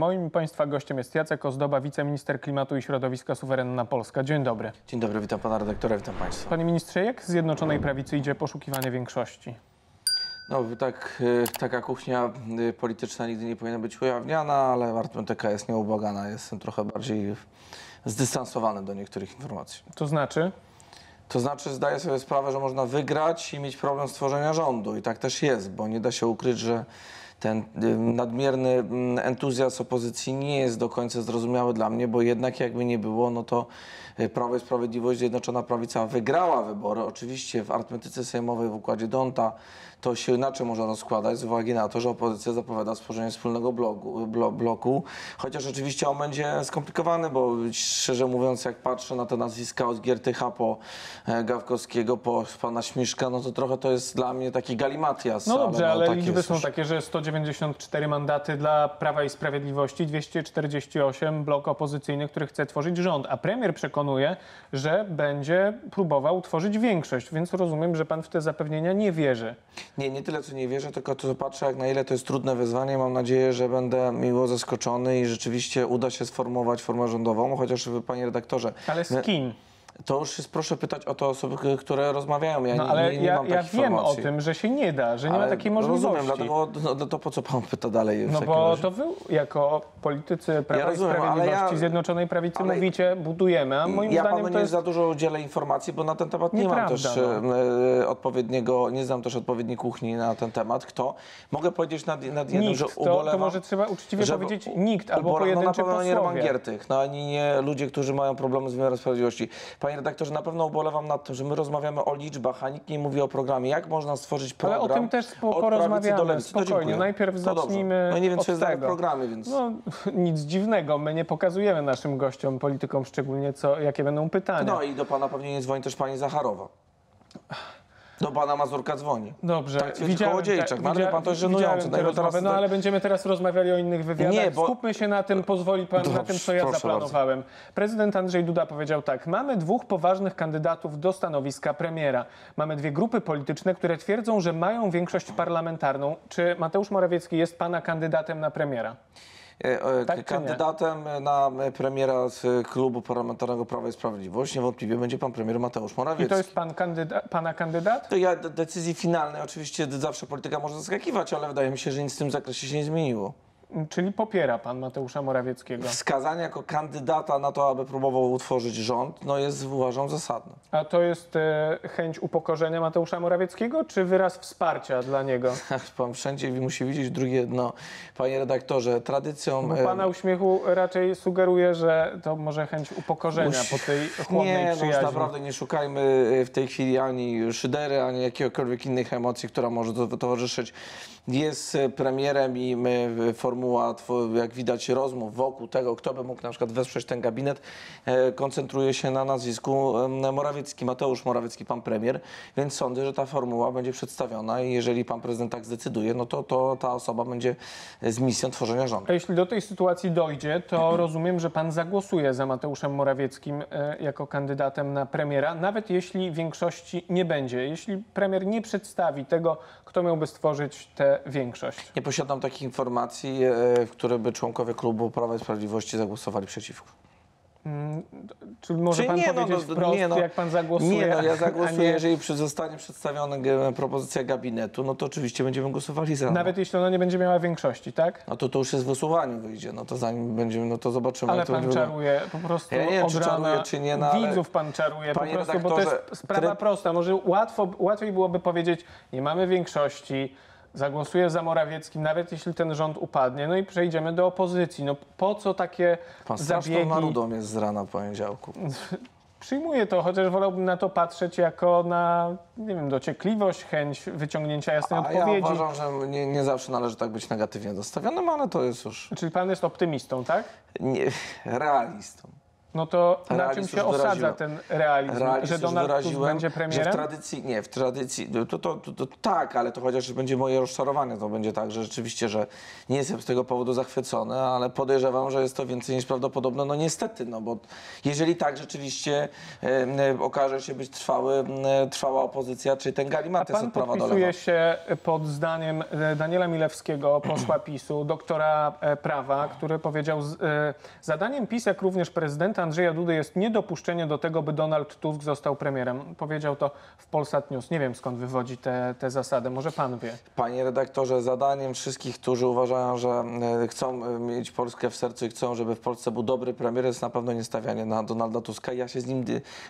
Moim Państwa gościem jest Jacek Ozdoba, wiceminister klimatu i środowiska Suwerenna Polska. Dzień dobry. Dzień dobry, witam pana redaktora, witam państwa. Panie ministrze, jak z Zjednoczonej Prawicy idzie poszukiwanie większości? No tak, y, taka kuchnia y, polityczna nigdy nie powinna być ujawniana, ale arytmetyka jest nieubłagana. Jestem trochę bardziej zdystansowany do niektórych informacji. To znaczy, To znaczy zdaję sobie sprawę, że można wygrać i mieć problem z tworzenia rządu i tak też jest, bo nie da się ukryć, że ten y, nadmierny mm, entuzjazm opozycji nie jest do końca zrozumiały dla mnie, bo jednak jakby nie było, no to Prawo i Sprawiedliwość, Zjednoczona Prawica wygrała wybory. Oczywiście w arytmetyce sejmowej, w układzie Donta to się inaczej można rozkładać z uwagi na to, że opozycja zapowiada stworzenie wspólnego bloku, blo, bloku, chociaż oczywiście on będzie skomplikowany, bo szczerze mówiąc, jak patrzę na te nazwiska od Giertycha po e, Gawkowskiego, po pana Śmiszka, no to trochę to jest dla mnie taki galimatias. no dobrze, ale, tak liczby jest są takie, że 194 mandaty dla Prawa i Sprawiedliwości, 248 blok opozycyjny, który chce tworzyć rząd, a premier przekonuje, że będzie próbował tworzyć większość, więc rozumiem, że pan w te zapewnienia nie wierzy. Nie, nie tyle co nie wierzę, tylko to patrzę, jak na ile to jest trudne wyzwanie. Mam nadzieję, że będę miło zaskoczony i rzeczywiście uda się sformułować formę rządową, chociaż panie redaktorze, Ale z kim? To już jest, proszę pytać o te osoby, które rozmawiają. Ja No nie, ale nie, nie ja, mam ja wiem o informacji. tym, że się nie da, że nie ma Ale takiej możliwości. Rozumiem, dlatego no, no to po co pan pyta dalej No bo razie? to wy jako politycy Prawa rozumiem, i Sprawiedliwości ja- Zjednoczonej Prawicy mówicie, budujemy, a moim ja zdaniem to nie jest... za dużo udzielę informacji, bo na ten temat nie mam też no. e, odpowiedniego, nie znam też odpowiedniej kuchni na ten temat. Kto? Mogę powiedzieć nad, nad jednym, Nikt, że to, to ubolewam. może trzeba uczciwie że powiedzieć nikt albo ubole- No na pojedynczy pewno nie Roman posłowie. Giertych, no ani nie ludzie, którzy mają problemy z wymiarem sprawiedliwości. Panie redaktorze, na pewno ubolewam nad tym, że my rozmawiamy o liczbach, a nikt nie mówi o programie. Jak można stworzyć Ale program o tym też po- od prawicy do porozmawiamy lewicy? Spokojnie. Najpierw zacznijmy No i nie wiem, od co jest w programie, więc... No nic dziwnego, my nie pokazujemy naszym gościom, politykom szczególnie, co, jakie będą pytania. No i do pana pewnie nie dzwoni też pani Zacharowa. Do pana Mazurka dzwoni. Dobrze, Tak twierdzi Kołodziejczak. No, ale pan to jest żenujące. widziałem No rozmowę, no tak- ale będziemy teraz rozmawiali o innych wywiadach. Nie, bo- Skupmy się na tym, pozwoli pan na Dobrze, tym, co ja zaplanowałem. Prezydent Andrzej Duda powiedział tak, mamy dwóch poważnych kandydatów do stanowiska premiera. Mamy dwie grupy polityczne, które twierdzą, że mają większość parlamentarną. Czy Mateusz Morawiecki jest pana kandydatem na premiera? E, e, Tak? Kandydatem na premiera z klubu parlamentarnego Prawa i Sprawiedliwość niewątpliwie będzie pan premier Mateusz I Morawiecki. to jest pan kandyda pana kandydat? To ja de- decyzji finalnej oczywiście zawsze polityka może zaskakiwać, ale wydaje mi się, że nic w tym zakresie się nie zmieniło. Czyli popiera pan Mateusza Morawieckiego. Wskazanie jako kandydata na to, aby próbował utworzyć rząd, no jest uważam zasadne. A to jest e, chęć upokorzenia Mateusza Morawieckiego, czy wyraz wsparcia dla niego? Pan wszędzie musi widzieć drugie dno. Panie redaktorze, tradycją... Bo e, pana uśmiechu raczej sugeruje, że to może chęć upokorzenia Musi- po tej chłodnej Nie, no przyjaźni. naprawdę nie szukajmy e, w tej chwili ani szydery, ani jakiegokolwiek innych emocji, która może to towarzyszyć. Jest e, premierem i my, e, formuła, jak widać, rozmów wokół tego, kto by mógł na przykład wesprzeć ten gabinet, e, koncentruje się na nazwisku Morawiecki, Mateusz Morawiecki, pan premier, więc sądzę, że ta formuła będzie przedstawiona i jeżeli pan prezydent tak zdecyduje, no to, to ta osoba będzie z misją tworzenia rządu. A jeśli do tej sytuacji dojdzie, to rozumiem, że pan zagłosuje za Mateuszem Morawieckim e, jako kandydatem na premiera, nawet jeśli większości nie będzie. Jeśli premier nie przedstawi tego, kto miałby stworzyć tę większość. Nie posiadam takich informacji, w które by członkowie klubu Prawa i Sprawiedliwości zagłosowali przeciwko. Czy może Czy pan nie, no, powiedzieć no, wprost, nie, no. jak pan zagłosuje? Nie, no ja zagłosuję, nie- jeżeli zostanie przedstawiona propozycja gabinetu, no to oczywiście będziemy głosowali za. Nawet jeśli ona nie będzie miała większości, tak? No to to już jest w głosowaniu wyjdzie, no to zanim będziemy, no to zobaczymy. Ale to pan czaruje po prostu Ja nie wiem, czy rana. czaruję, czy nie, no Widzów pan czaruje po prostu, bo to jest sprawa tryb- prosta. Może łatwo, łatwiej byłoby powiedzieć, nie mamy większości, zagłosuję za Morawieckim, nawet jeśli ten rząd upadnie, no i przejdziemy do opozycji. No po co takie Pan zabiegi? marudą jest z rana poniedziałku. Przyjmuję to, chociaż wolałbym na to patrzeć jako na, nie wiem, dociekliwość, chęć wyciągnięcia jasnej A ja odpowiedzi. uważam, że nie, nie zawsze należy tak być negatywnie dostawionym, ale to jest już Czyli pan jest optymistą, tak? nie, realistą. No to na Realizm czym się osadza wyraziłem. ten realizm? Realizm że Donald Tusk wyraziłem, będzie Że w premierem? tradycji, nie, w tradycji, to, to, to, to tak, ale to chociaż będzie moje rozczarowanie, to będzie tak, że rzeczywiście, że nie jestem z tego powodu zachwycony, ale podejrzewam, że jest to więcej niż prawdopodobne, no niestety, no bo jeżeli tak rzeczywiście e, okaże się być trwały, e, trwała opozycja, czy ten galimaty od prawa do lewa. się pod zdaniem e, Daniela Milewskiego, posła PiSu, doktora e, prawa, który powiedział, z- e, zadaniem PiS, jak również prezydenta Andrzeja Dudy jest niedopuszczenie do tego, by Donald Tusk został premierem. Powiedział to w Polsat News. Nie wiem, skąd wywodzi te, te zasady. Może pan wie. Panie redaktorze, zadaniem wszystkich, którzy uważają, że e, chcą e, mieć Polskę w sercu i chcą, żeby w Polsce był dobry premier, jest na pewno nie stawianie na Donalda Tuska. Ja się z nim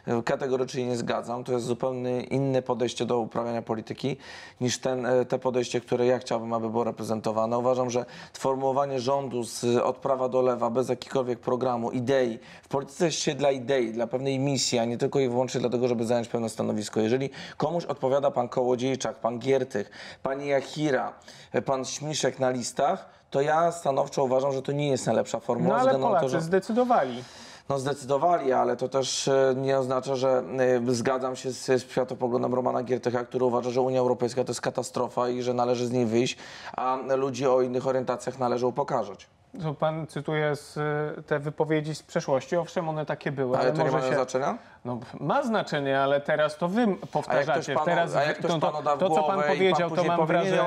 e, kategorycznie nie zgadzam. To jest zupełnie inne podejście do uprawiania polityki niż ten, te podejście, które ja chciałbym, aby było reprezentowane. Uważam, że sformułowanie rządu z, od prawa do lewa, bez jakikolwiek programu, idei, w polityce się dla idei, dla pewnej misji, a nie tylko i wyłącznie dlatego, żeby zająć pewne stanowisko. Jeżeli komuś odpowiada pan Kołodziejczak, pan Giertych, pani Jachira, pan Śmiszek na listach, to ja stanowczo uważam, że to nie jest najlepsza formuła. No ale Polacy to, że... zdecydowali. No zdecydowali, ale to też e, nie oznacza, że e, zgadzam się z, z światopoglądem Romana Giertycha, który uważa, że Unia Europejska to jest katastrofa i że należy z niej wyjść, a ludzi o innych orientacjach należy upokarzać. To pan cytuje z, e, te wypowiedzi z przeszłości. Owszem, one takie były, Ale ale, to nie ma się... znaczenia? No, ma znaczenie, ale teraz to wy powtarzacie. panu- teraz jak ktoś to, to, co pan i pan powiedział, to mam wrażenie,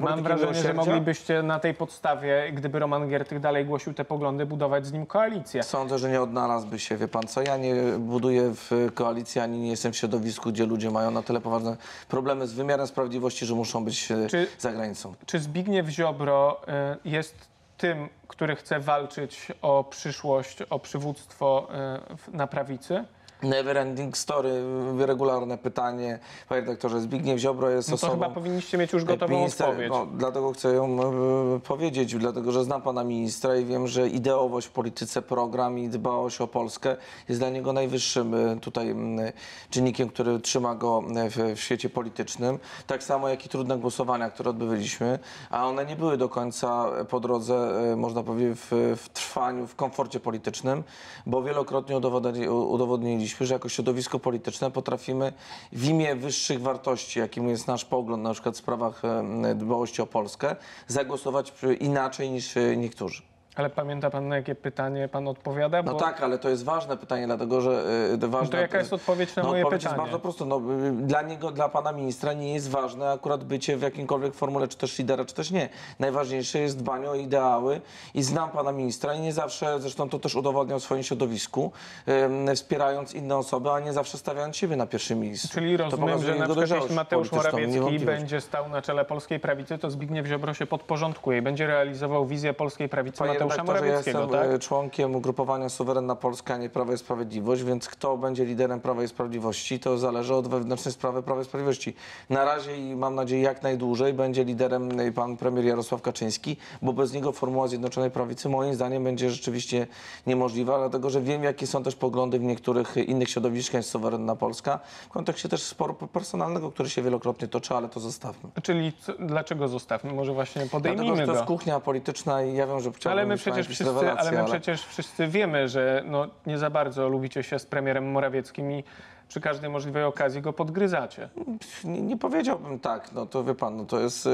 mam wrażenie, że moglibyście na tej podstawie, gdyby Roman Giertych dalej głosił te poglądy, budować z nim koalicję. Sądzę, że nie odnalazłby się, wie pan co, ja nie buduję w koalicji, ani nie jestem w środowisku, gdzie ludzie mają na tyle poważne problemy z wymiarem sprawiedliwości, że muszą być e, Czy- za granicą. Czy Zbigniew Ziobro y, jest tym, który chce walczyć o przyszłość, o przywództwo w- na prawicy? Never ending story, regularne pytanie. Panie redaktorze, Zbigniew Ziobro jest No to osobą... chyba powinniście mieć już gotową Minister- odpowiedź. No, dlatego chcę ją e, powiedzieć, dlatego że znam pana ministra i wiem, że ideowość w polityce, program i dbałość o Polskę jest dla niego najwyższym e, tutaj m, czynnikiem, który trzyma go e, w, w świecie politycznym. Tak samo jak i trudne głosowania, które odbywaliśmy, a one nie były do końca po drodze, można powiedzieć, w, w trwaniu, w komforcie politycznym, bo wielokrotnie udowodnili, udowodniliśmy, że jako środowisko polityczne potrafimy w imię wyższych wartości, jakim jest nasz pogląd na przykład w sprawach dbałości o Polskę, zagłosować inaczej niż e, niektórzy. Ale pamięta pan, na jakie pytanie pan odpowiada? No Bo- tak, ale to jest ważne pytanie, dlatego że e, ważne. No to jaka jest odpowiedź na no, moje odpowiedź pytanie? jest bardzo prosta. No, y, dla niego, dla pana ministra nie jest ważne akurat bycie w jakimkolwiek formule, czy też lidera, czy też nie. Najważniejsze jest dbanie o ideały i znam pana ministra i nie zawsze, zresztą to też udowodniał w swoim środowisku, em, wspierając inne osoby, a nie zawsze stawiając siebie na pierwszym miejscu. Czyli rozumiem, że na przykład jeśli Mateusz Morawiecki będzie stał na czele polskiej prawicy, to Zbigniew Ziobro się podporządkuje i będzie realizował wizję polskiej prawicy Panie Mateusza redaktorze, ja jestem tak? e, członkiem ugrupowania Suwerenna Polska, a nie Prawo i Sprawiedliwość, więc kto będzie liderem Prawa i Sprawiedliwości, to zależy od wewnętrznej sprawy Prawa i Sprawiedliwości. Na razie i mam nadzieję jak najdłużej będzie liderem e, pan premier Jarosław Kaczyński, bo bez niego formuła Zjednoczonej Prawicy moim zdaniem będzie rzeczywiście niemożliwa, dlatego że wiem jakie są też poglądy w niektórych innych środowiskach niż Suwerenna Polska, w kontekście też sporu personalnego, który się wielokrotnie toczy, ale to zostawmy. Czyli co, dlaczego zostawmy? Może właśnie Dlatego, podejmijmy że to go. jest kuchnia polityczna i ja wiem, że chciałbym Ale my przecież wszyscy, ale my przecież wszyscy wiemy, że no, nie za bardzo lubicie się z premierem Morawieckim i przy każdej możliwej okazji go podgryzacie. Nie, nie powiedziałbym tak, no to wie pan, no to jest,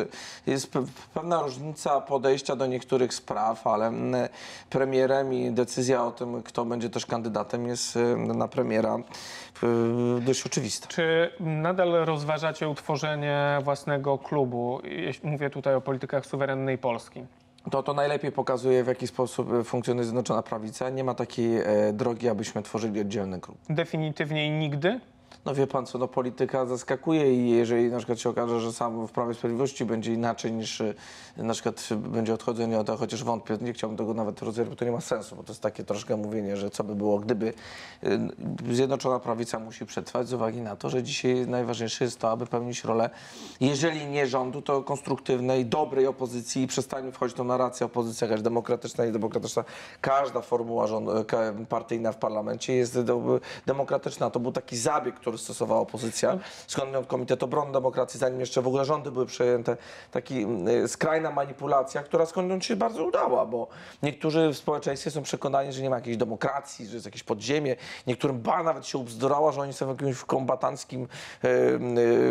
jest pe- pewna różnica podejścia do niektórych spraw, ale mm, premierem i decyzja o tym, kto będzie też kandydatem jest y, na premiera y, dość oczywista. Czy nadal rozważacie utworzenie własnego klubu? Mówię tutaj o politykach suwerennej Polski. To to najlepiej pokazuje, w jaki sposób y, funkcjonuje Zjednoczona Prawica. Nie ma takiej e, drogi, abyśmy tworzyli oddzielny klub. Definitywnie nigdy? No wie pan co, no polityka zaskakuje i jeżeli na przykład się okaże, że sam w Prawie Sprawiedliwości będzie inaczej niż y, na przykład będzie odchodzenie od, chociaż wątpię, nie chciałbym tego nawet rozwijać, bo to nie ma sensu, bo to jest takie troszkę mówienie, że co by było, gdyby y, Zjednoczona Prawica musi przetrwać z uwagi na to, że dzisiaj najważniejsze jest to, aby pełnić rolę, jeżeli nie rządu, to konstruktywnej, dobrej opozycji i przestańmy wchodzić w tą opozycja jakaś demokratyczna i demokratyczna. Każda formuła rząd, partyjna w parlamencie jest demokratyczna. To był taki zabieg, który stosowała opozycja, skąd Komitet Obrony Demokracji, zanim jeszcze w ogóle rządy były przejęte, taki mm, skrajna manipulacja, która skądinąd się bardzo udała, bo niektórzy w społeczeństwie są przekonani, że nie ma jakiejś demokracji, że jest jakieś podziemie. Niektórym ba nawet się ubzdurała, że oni są w jakimś kombatanckim e,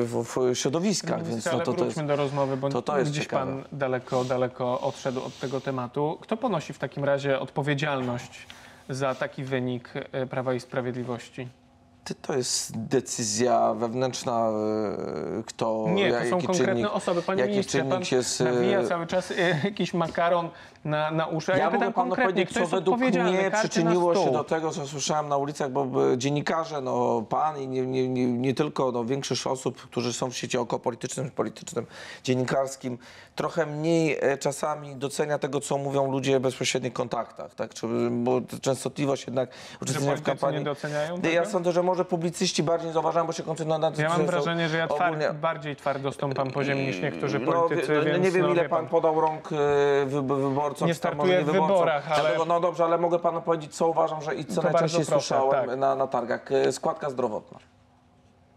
w, w środowiskach, więc no to, to jest... do rozmowy, bo to- to jest gdzieś ciekawe. pan daleko, daleko odszedł od tego tematu. Kto ponosi w takim razie odpowiedzialność za taki wynik e, Prawa i Sprawiedliwości? To jest decyzja wewnętrzna, e, kto... Nie, to są konkretne czynnik, osoby. Panie jaki ministrze, pan czynnik jest... e, nawija cały czas e, jakiś makaron na, na uszy. Ja, Ja pytam panu powiedzieć, co według mnie przyczyniło się do tego, co słyszałem na ulicach, bo dziennikarze, no pan i nie, nie, nie, nie tylko, no większość osób, którzy są w świecie okołopolitycznym, politycznym, dziennikarskim, trochę mniej czasami docenia tego, co mówią ludzie w bezpośrednich kontaktach, tak? Czy, bo częstotliwość jednak uczestniczenia w kampanii... nie doceniają Ja sądzę, że może publicyści bardziej nie zauważają, bo się koncentrują na tym, Ja mam wrażenie, że ja tward, ogólnie- bardziej twardo stąpam po ziemi niż niektórzy no, politycy, więc nie wiem, no, ile wie pan podał rąk wy, wyborcom. Nie startuję może w wyborach, ale- Dlatego, no dobrze, ale mogę panu powiedzieć, co uważam, że i co najczęściej proszę, słyszałem tak. na, na targach. E, Składka zdrowotna.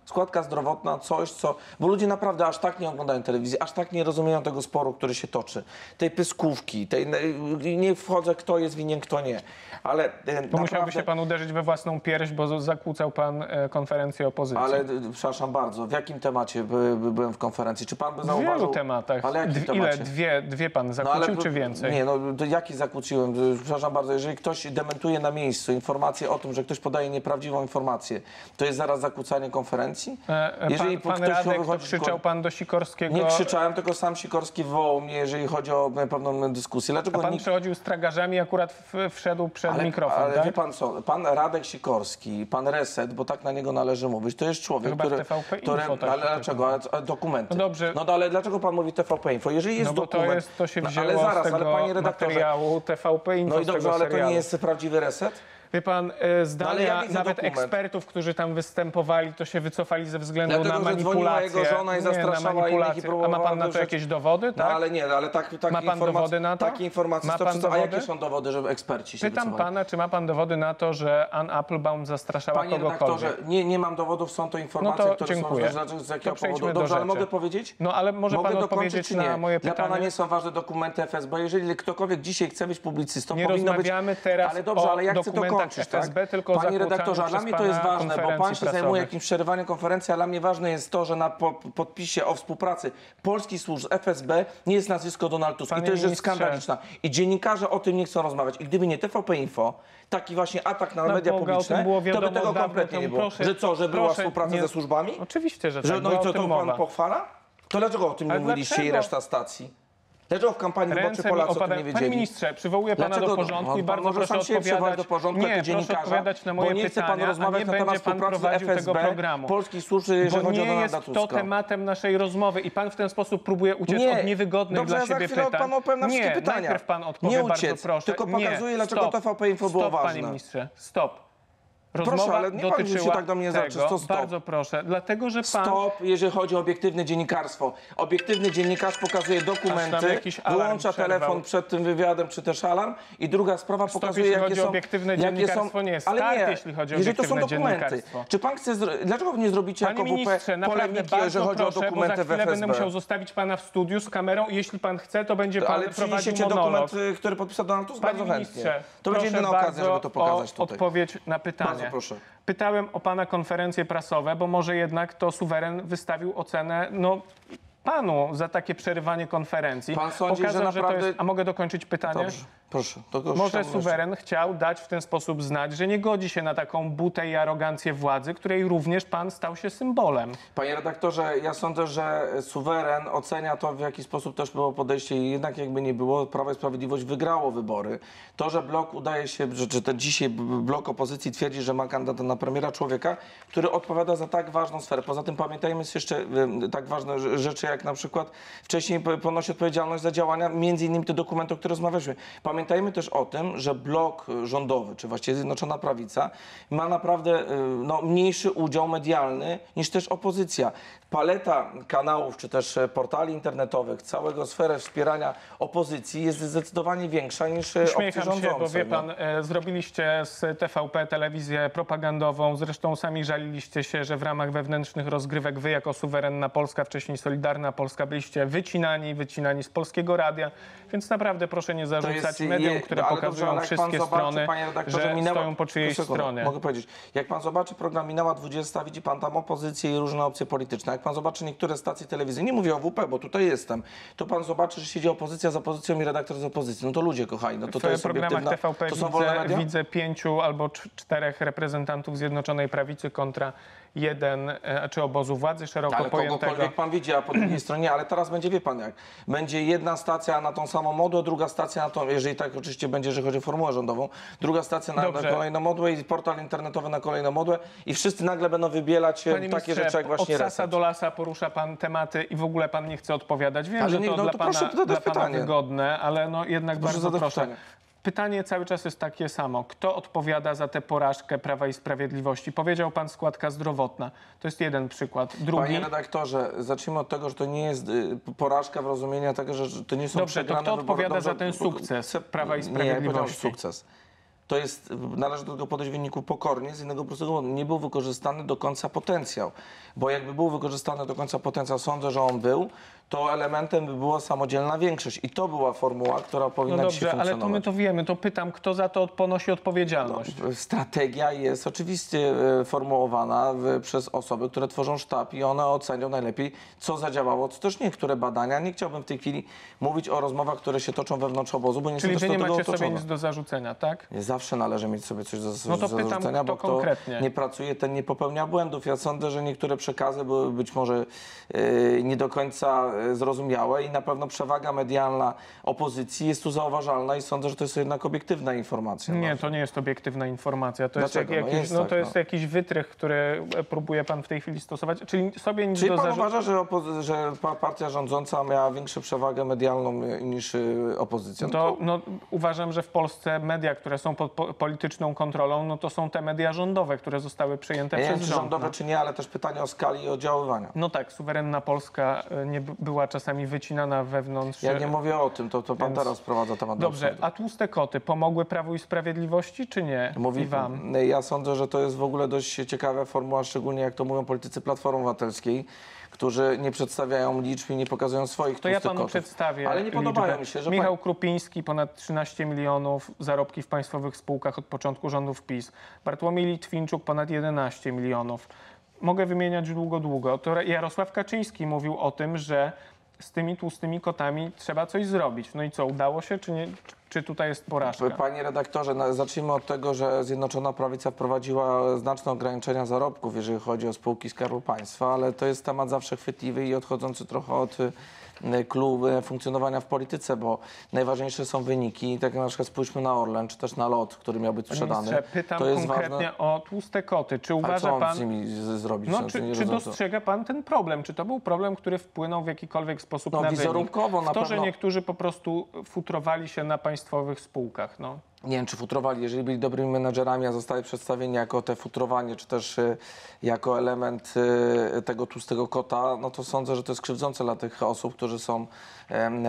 Składka zdrowotna, coś, co. Bo ludzie naprawdę aż tak nie oglądają telewizji, aż tak nie rozumieją tego sporu, który się toczy. Tej pyskówki, tej. Nie wchodzę, kto jest winien, kto nie. Ale. e, To musiałby naprawdę- się pan uderzyć we własną pierś, bo zakłócał pan e, konferencję opozycji. Ale, przepraszam bardzo, w jakim temacie by, by byłem w konferencji? Czy pan by w zauważył... wielu tematach. Ale jakim D- Ile? temacie? Dwie, dwie pan zakłócił, czy więcej? Nie, no jaki zakłóciłem? Przepraszam bardzo, jeżeli ktoś dementuje na miejscu informację o tym, że ktoś podaje nieprawdziwą informację, to jest zaraz zakłócanie konferencji? E, e, Jeżeli pan, pan Radek, to krzyczał pan do Sikorskiego. Nie krzyczałem, tylko sam Sikorski wołał mnie, jeżeli chodzi o e, pewną dyskusję. Dlaczego A pan nikt... przechodził z tragarzami, akurat w, wszedł przed Ale, mikrofon, ale tak? wie pan co, pan Radek Sikorski, pan Reset, bo tak na niego należy mówić, to jest człowiek, Chyba który... TVP który Info ale dlaczego? Ale, dokumenty. No dobrze. No ale dlaczego pan mówi TVP Info? Jeżeli jest No bo to, dokument... jest, to się No, wzięło ale zaraz, z tego ale panie redaktorze, materiału TVP Info No i dobrze, ale to serialu. nie jest prawdziwy reset? Wie pan, e, No, ale zdania ja widzę nawet dokument. ekspertów, którzy tam występowali, to się wycofali ze względu Dlatego, na że dzwoniła manipulację. jego żona i zastraszała innych i. A ma próbowała pan na to jakieś dowody, No tak? ale nie, ale tak, takie Ma pan dowody na to? Takie informacje, Ma stop, pan stop, a jakie są dowody, że eksperci się Pytam wycofali? pana, czy ma pan dowody na to, że Ann Applebaum zastraszała Panie kogokolwiek? redaktorze, nie, nie mam dowodów, są to informacje, No to które dziękuję. są ważne, z jakiego To przejdźmy powodu. do Dobrze, ale rzeczy. mogę powiedzieć? No ale może Mogę pan dokończyć, odpowiedzieć czy nie? na moje Dla pytanie? pana nie są ważne dokumenty FSB. Jeżeli ktokolwiek dzisiaj chce być publicystą, Nie powinno być... rozmawiamy teraz Ale dobrze, o ale ja chcę dokumentach dokończyć, FSB, tak? tylko Panie redaktorze, a dla mnie to jest ważne, bo pan się zajmuje jakimś przerywaniem konferencji, a dla mnie ważne jest to, że na po, podpisie o współpracy polskich służb FSB nie jest nazwisko Donald Tusk. I Panie to jest rzecz skandaliczna. I dziennikarze o tym nie chcą rozmawiać. I gdyby nie TVP Info, taki właśnie atak na Na media Boga, publiczne, to by tego kompletnie nie było. Proszę- że co, że była współpraca nie- ze służbami? Oczywiście, że tak. Że, no i co, to mowa. pan pochwala? To dlaczego o tym nie mówiliście i reszta stacji? Dlaczego w kampanii wyborczej Ręce mi Polacy o tym nie Panie wiedzieli? ministrze, przywołuję pana Dlaczego? do porządku No, i pan bardzo może proszę sam się odpowiadać. do porządku nie, proszę odpowiadać na moje bo nie chce pan rozmawiać na temat pan współpracy prowadził FSB, tego programu. polskich służb, jeżeli chodzi o nie jest to tematem naszej rozmowy i pan w ten sposób próbuje uciec Nie. od niewygodnych Dobrze, dla siebie pytań. panu odpowiem na nie, pytania. najpierw pan odpowie, Nie bardzo uciec, proszę. tylko nie, pokazuje, dlaczego stop. TVP Info było stop, ważne. panie ministrze, stop. Rozmowa Proszę, ale nie pan dotyczyła się tak do mnie tego, stop. bardzo proszę, dlatego, że pan... Stop, jeżeli chodzi o obiektywne dziennikarstwo. Obiektywny dziennikarz pokazuje dokumenty, wyłącza przerwał. telefon przed tym wywiadem, czy też alarm. I druga sprawa Stop, pokazuje, jeśli jakie chodzi o są... obiektywne jakie dziennikarstwo, nie, ale start, nie, jeśli chodzi o jeżeli to są dokumenty. Czy pan chce... Dlaczego nie zrobicie Panie jako WP polemiki, jeżeli chodzi proszę, o bo za dokumenty chwilę będę musiał zostawić pana w studiu z kamerą i jeśli pan chce, to będzie pan Ale prowadził monolog. dokument, y, który podpisał Donald Tusk? Bardzo chętnie. To będzie jedyna okazja, żeby to pokazać tutaj. odpowiedź na pytanie. Proszę. Pytałem o pana konferencje prasowe, bo może jednak to suweren wystawił ocenę, no panu za takie przerywanie konferencji. Pan sądzi, że Pokazał, to naprawdę- jest... A mogę dokończyć pytanie? Dobrze, proszę. To go Może suweren chciał dać w ten sposób znać, że nie godzi się na taką butę i arogancję władzy, której również pan stał się symbolem. Panie redaktorze, ja sądzę, że suweren ocenia to, w jaki sposób też było podejście i jednak jakby nie było, Prawo i Sprawiedliwość wygrało wybory. To, że blok udaje się, że czy ten dzisiaj blok opozycji twierdzi, że ma kandydata na premiera człowieka, który odpowiada za tak ważną sferę. Poza tym pamiętajmy jeszcze tak ważne rze- rzeczy, jak na przykład wcześniej ponosi odpowiedzialność za działania, między innymi te dokumenty, o których rozmawialiśmy. Pamiętajmy też o tym, że blok rządowy, czy właściwie Zjednoczona Prawica, ma naprawdę y, no, mniejszy udział medialny niż też opozycja. Paleta kanałów czy też e, portali internetowych, całego sferę wspierania opozycji jest zdecydowanie większa niż e, opcji Śmiecham się, bo wie no. pan, e, zrobiliście z TVP telewizję propagandową, zresztą sami żaliliście się, że w ramach wewnętrznych rozgrywek wy jako suwerenna Polska, wcześniej Solidarna Polska byliście wycinani, wycinani z Polskiego Radia, więc naprawdę proszę nie zarzucać mediom, je- które pokazują dobrze, wszystkie zobaczy, strony, że minęła- stoją po czyjejś stronie. Mogę powiedzieć, jak pan zobaczy program Minęła 20, widzi pan tam opozycję i różne opcje polityczne. Jak pan zobaczy niektóre stacje telewizyjne, nie mówię o WP, bo tutaj jestem, to pan zobaczy, że siedzi opozycja z opozycją i redaktor z opozycji. No to ludzie kochani, no to to jest programach. TVP to są widzę, widzę pięciu albo cz- czterech reprezentantów Zjednoczonej Prawicy kontra jeden, e, czy obozu władzy szeroko Ale pojętego. kogokolwiek pan widzi, a po drugiej stronie, ale teraz będzie, wie pan jak, będzie jedna stacja na tą samą modłę, druga stacja na tą, jeżeli tak oczywiście będzie, że chodzi o formułę rządową, druga stacja na, na kolejną modłę i portal internetowy na kolejną modłę i wszyscy nagle będą wybielać e, Panie takie rzeczy jak właśnie od sasa reset. do lasa porusza pan tematy i w ogóle pan nie chce odpowiadać. Wiem, Ale że nie, to no dla to pana, proszę dla pana wygodne, ale no jednak Proszę bardzo proszę. pytanie. Pytanie cały czas jest takie samo. Kto odpowiada za tę porażkę Prawa i Sprawiedliwości? Powiedział pan składka zdrowotna. To jest jeden przykład. Drugi. Panie redaktorze, zacznijmy od tego, że to nie jest y, porażka w rozumieniu tego, że to nie są Dobrze, to kto odpowiada za Dobrze, ten bo- sukces Prawa i Nie, Sprawiedliwości? sukces. To jest, należy do tego podejść w wyniku pokornie, z jednego prostego powodu. Nie był wykorzystany do końca potencjał. Bo jakby był wykorzystany do końca potencjał, sądzę, że on był, to elementem by była samodzielna większość. I to była formuła, która No powinna dzisiaj dobrze, ale to funkcjonować. my to wiemy. To pytam, kto za to ponosi odpowiedzialność? Strategia jest oczywiście e, formułowana przez osoby, które tworzą sztab i one ocenią najlepiej, co zadziałało, co też niektóre badania. Nie chciałbym w tej chwili mówić o rozmowach, które się toczą wewnątrz obozu, bo nie Czyli wy nie macie sobie otoczone. nic do zarzucenia, tak? Nie zawsze należy mieć sobie coś do, No to do pytam, zarzucenia, bo kto konkretnie? nie pracuje, ten nie popełnia błędów. Ja sądzę, że niektóre przekazy były być może e, nie do końca zrozumiałe i na pewno przewaga medialna opozycji jest tu zauważalna i sądzę, że to jest jednak obiektywna informacja. Nie, No. to nie jest obiektywna informacja. To jest, Dlaczego? jak, No jakiś, jest no, tak, to jest no. jakiś wytrych, który e, próbuje pan w tej chwili stosować. Czyli sobie nic Czyli do pan uważa, że, że pa- partia rządząca miała większą przewagę medialną y, niż opozycja? No To, no, uważam, że w Polsce media, które są pod po, polityczną kontrolą, no to są te media rządowe, które zostały przejęte ja nie wiem, przez czy rząd. rządowe, no. czy nie, ale też pytanie o skali i oddziaływania. No tak, suwerenna Polska e, nie była czasami wycinana wewnątrz. Ja nie mówię o tym, to, to pan Więc- teraz prowadza temat do Dobrze, absurdu. a tłuste koty pomogły Prawu i Sprawiedliwości, czy nie? Mówi, I wam? Ja sądzę, że to jest w ogóle dość ciekawa formuła, szczególnie jak to mówią politycy Platformy Obywatelskiej, którzy nie przedstawiają liczb i nie pokazują swoich To ja panu kotów. przedstawię Ale nie liczbę. podobają mi się, że Michał pan... Krupiński, ponad 13 milionów zarobki w państwowych spółkach od początku rządów PiS. Bartłomiej Litwinczuk, ponad 11 milionów. Mogę wymieniać długo, długo. To Jarosław Kaczyński mówił o tym, że z tymi tłustymi kotami trzeba coś zrobić. No i co, udało się, czy, nie, czy tutaj jest porażka? Panie redaktorze, na- zacznijmy od tego, że Zjednoczona Prawica wprowadziła znaczne ograniczenia zarobków, jeżeli chodzi o spółki Skarbu Państwa, ale to jest temat zawsze chwytliwy i odchodzący trochę od klubu funkcjonowania w polityce, bo najważniejsze są wyniki. Tak na przykład spójrzmy na Orlen, czy też na LOT, który miał być sprzedany. pytam to jest konkretnie ważne. o tłuste koty. Czy Ale co uważa on pan... z nimi zrobić? No, czy, czy dostrzega pan ten problem? Czy to był problem, który wpłynął w jakikolwiek sposób No, na wynik? wizerunkowo na w to, że pewno- niektórzy po prostu futrowali się na państwowych spółkach. No. nie wiem, czy futrowali, jeżeli byli dobrymi menedżerami, a zostali przedstawieni jako te futrowanie, czy też y, jako element y, tego tłustego kota, no to sądzę, że to jest krzywdzące dla tych osób, którzy są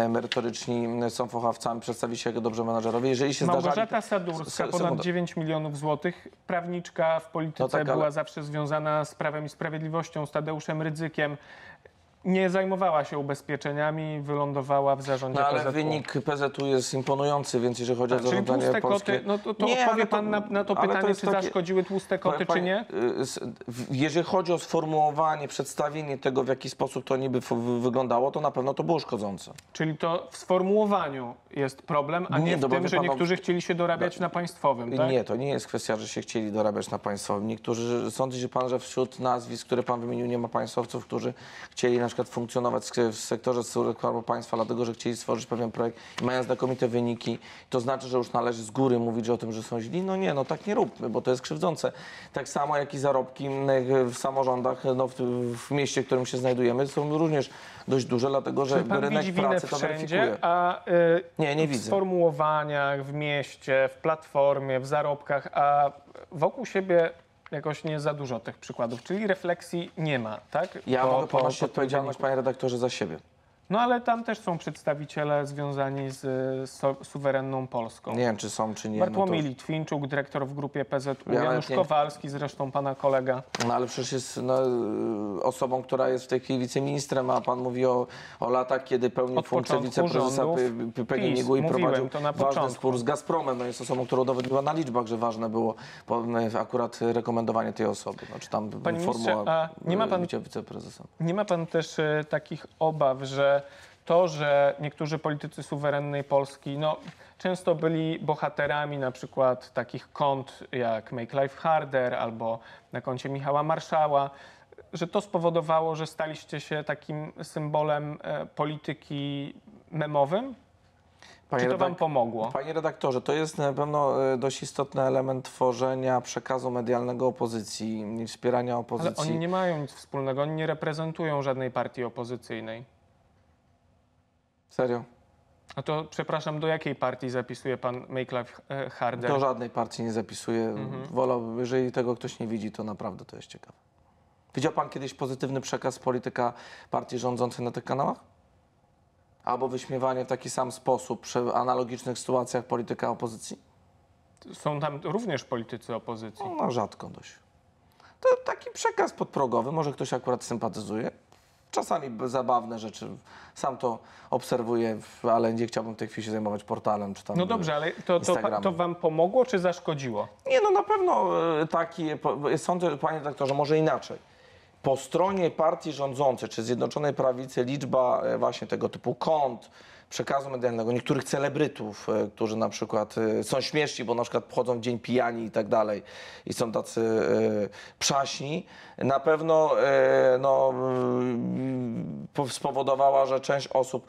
merytoryczni, są fachowcami, przedstawi się jako dobrze menedżerowie. Jeżeli się zdarzali... Małgorzata S- Sadurska, ponad sekunda. 9 milionów złotych. Prawniczka w polityce No tak, ale- była zawsze związana z Prawem i Sprawiedliwością, z Tadeuszem Rydzykiem. Nie zajmowała się ubezpieczeniami, wylądowała w zarządzie No ale PZU. wynik PZU jest imponujący, więc jeżeli chodzi o czyli zarządzanie tłuste polskie... koty, no to, to Nie, odpowie to- pan na, na to to pytanie, jest czy takie- zaszkodziły tłuste koty, Panie- czy nie? y, Jeżeli chodzi o sformułowanie, przedstawienie tego, w jaki sposób to niby wyglądało, to na pewno to było szkodzące. Czyli to w sformułowaniu jest problem, a nie, Nie, w no tym, że no- niektórzy chcieli się dorabiać na państwowym, tak? Nie, to nie jest kwestia, że się chcieli dorabiać na państwowym. Niektórzy, sądzi się pan, że wśród nazwisk, które pan wymienił, nie ma państwowców, którzy chcieli na przykład funkcjonować w sektorze Skarbu Państwa, dlatego że chcieli stworzyć pewien projekt i mają znakomite wyniki. To znaczy, że już należy z góry mówić o tym, że są źli? No nie, no tak nie róbmy, bo to jest krzywdzące. Tak samo jak i zarobki w samorządach, no w, w mieście, w którym się znajdujemy, są również dość duże, dlatego że Czy pan rynek widzi winę pracy wszędzie, a y, Nie, nie w widzę. sformułowaniach, w mieście, w platformie, w zarobkach, a wokół siebie jakoś nie za dużo tych przykładów, czyli refleksji nie ma, tak? Ja Po- mogę po- ponosić odpowiedzialność, panie redaktorze, za siebie. No ale tam też są przedstawiciele związani z so, suwerenną Polską. Nie wiem, czy są, czy nie. Bartłomiej no, to, Litwinczuk, dyrektor w grupie PZU, Ja Janusz nie- Kowalski, zresztą pana kolega. no ale przecież jest no, y, osobą, która jest w tej chwili wiceministrem, a pan mówi o, o latach, kiedy pełnił Od funkcję wiceprezesa PGNiG i prowadził to na ważny początku. spór z Gazpromem. No jest osobą, która udowodniła na liczbach, że ważne było po, akurat rekomendowanie tej osoby. No, czy tam Panie formuła nie ma pan- bycia wiceprezesem. Nie ma pan też e, takich obaw, że to, że niektórzy politycy suwerennej Polski no, często byli bohaterami na przykład takich kont jak Make Life Harder albo na koncie Michała Marszała, że to spowodowało, że staliście się takim symbolem e, polityki memowym? Panie Czy to wam pomogło? Panie redaktorze, to jest na pewno e, dość istotny element tworzenia przekazu medialnego opozycji wspierania Ale opozycji. oni nie mają nic wspólnego, oni nie reprezentują żadnej partii opozycyjnej. Serio? A to przepraszam, do jakiej partii zapisuje pan Make Life Harder? Do żadnej partii nie zapisuje. Mhm. Wolałbym, jeżeli tego ktoś nie widzi, to naprawdę to jest ciekawe. Widział pan kiedyś pozytywny przekaz polityka partii rządzącej na tych kanałach? Albo wyśmiewanie w taki sam sposób przy analogicznych sytuacjach polityka opozycji? Są tam również politycy opozycji. No rzadko dość. To taki przekaz podprogowy, może ktoś akurat sympatyzuje. Czasami zabawne rzeczy. Sam to obserwuję, ale nie chciałbym w tej chwili się zajmować portalem czy tam. No dobrze, ale to, to, to wam pomogło czy zaszkodziło? Nie, no na pewno e, taki, po- sądzę, panie doktorze, może inaczej. Po stronie partii rządzącej czy Zjednoczonej Prawicy liczba właśnie tego typu kont, przekazu medialnego, niektórych celebrytów, e, którzy na przykład e, są śmieszni, bo na przykład wchodzą w dzień pijani i tak dalej i są tacy e, przaśni, na pewno no, mm, po- spowodowała, że część osób,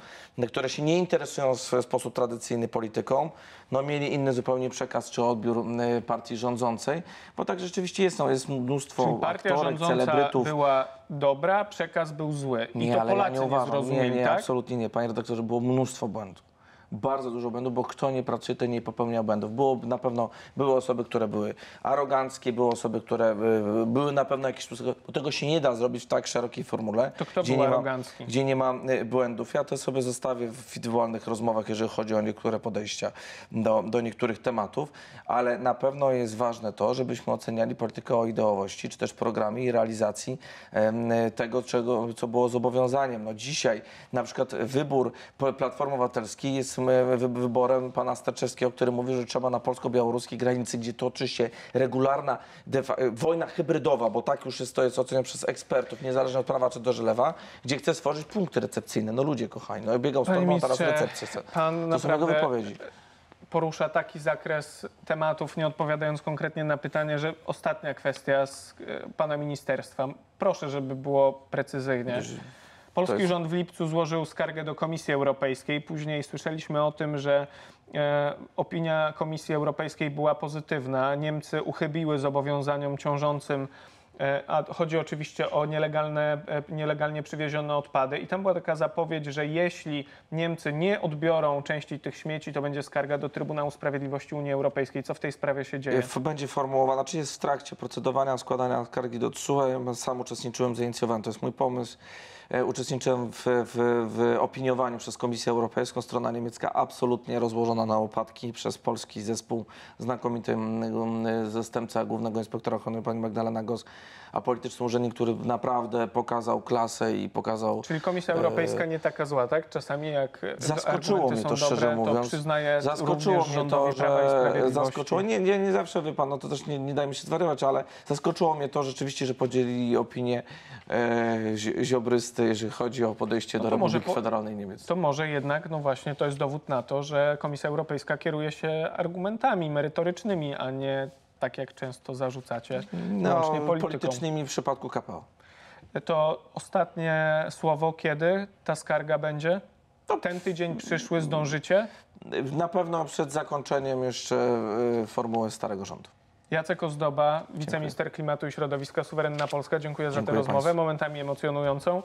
które się nie interesują w sposób tradycyjny polityką, no, mieli inny zupełnie przekaz czy odbiór e, partii rządzącej, bo tak rzeczywiście jest, no, jest mnóstwo Czyli partia aktorek, celebrytów. była dobra, przekaz był zły. I Nie, to ale Polacy ja nie, nie uważam. zrozumieli, nie, nie, tak? absolutnie nie. Panie redaktorze, było mnóstwo błędów. Bardzo dużo błędów, bo kto nie pracuje, ten nie popełnia błędów. Było na pewno, były osoby, które były aroganckie, były osoby, które y, były na pewno jakieś bo tego się nie da zrobić w tak szerokiej formule. To kto gdzie był nie ma- arogancki? Gdzie nie ma y, błędów. Ja to sobie zostawię w indywidualnych rozmowach, jeżeli chodzi o niektóre podejścia do, do niektórych tematów, ale na pewno jest ważne to, żebyśmy oceniali politykę o ideowości, czy też programy i realizacji tego, czego, co było zobowiązaniem. No dzisiaj na przykład wybór Platformy Obywatelskiej jest wyborem pana Staczewskiego, który mówi, że trzeba na polsko-białoruskiej granicy, gdzie toczy się regularna defa- wojna hybrydowa, bo tak już jest, to jest ocenione przez ekspertów, niezależnie od prawa czy do żelewa, gdzie chce stworzyć punkty recepcyjne. No ludzie kochani, no biegał z torbą, teraz recepcję pan To są jego wypowiedzi. porusza taki zakres tematów, nie odpowiadając konkretnie na pytanie, że ostatnia kwestia z e, pana ministerstwa. Proszę, żeby było precyzyjnie. Polski jest- rząd w lipcu złożył skargę do Komisji Europejskiej. Później słyszeliśmy o tym, że e, opinia Komisji Europejskiej była pozytywna. Niemcy uchybiły zobowiązaniom ciążącym. e, A chodzi oczywiście o nielegalne, e, nielegalnie przywiezione odpady. I tam była taka zapowiedź, że jeśli Niemcy nie odbiorą części tych śmieci, to będzie skarga do Trybunału Sprawiedliwości Unii Europejskiej. Co w tej sprawie się dzieje? Będzie formułowana, czy jest w trakcie procedowania, składania skargi do TSUE. Ja sam uczestniczyłem, zainicjowałem, to jest mój pomysł. E, Uczestniczyłem w, w, w opiniowaniu przez Komisję Europejską. Strona niemiecka absolutnie rozłożona na łopatki przez polski zespół, znakomity zastępca głównego inspektora ochrony pani Magdalena Gos, a polityczny urzędnik, który naprawdę pokazał klasę i pokazał Czyli Komisja Europejska nie taka zła, tak? Czasami jak e, Zaskoczyło mnie to szczerze dobre, mówiąc. to Zaskoczyło mnie to, że zaskoczyło. Nie, nie, nie zawsze wie pan, no to też nie, nie dajmy się zwariować, ale zaskoczyło mnie to rzeczywiście, że podzielili opinię e, zi- jeżeli chodzi o podejście No do Republiki po- Federalnej Niemiec. To może jednak, no właśnie, to jest dowód na to, że Komisja Europejska kieruje się argumentami merytorycznymi, a nie tak jak często zarzucacie, No, wyłącznie polityką. politycznymi w przypadku KPO. To ostatnie słowo, kiedy ta skarga będzie? Ten tydzień przyszły zdążycie? Na pewno przed zakończeniem jeszcze e, formuły starego rządu. Jacek Ozdoba, wiceminister klimatu i środowiska, suwerenna Polska. Dziękuję za tę Dziękuję rozmowę, państwu. momentami emocjonującą.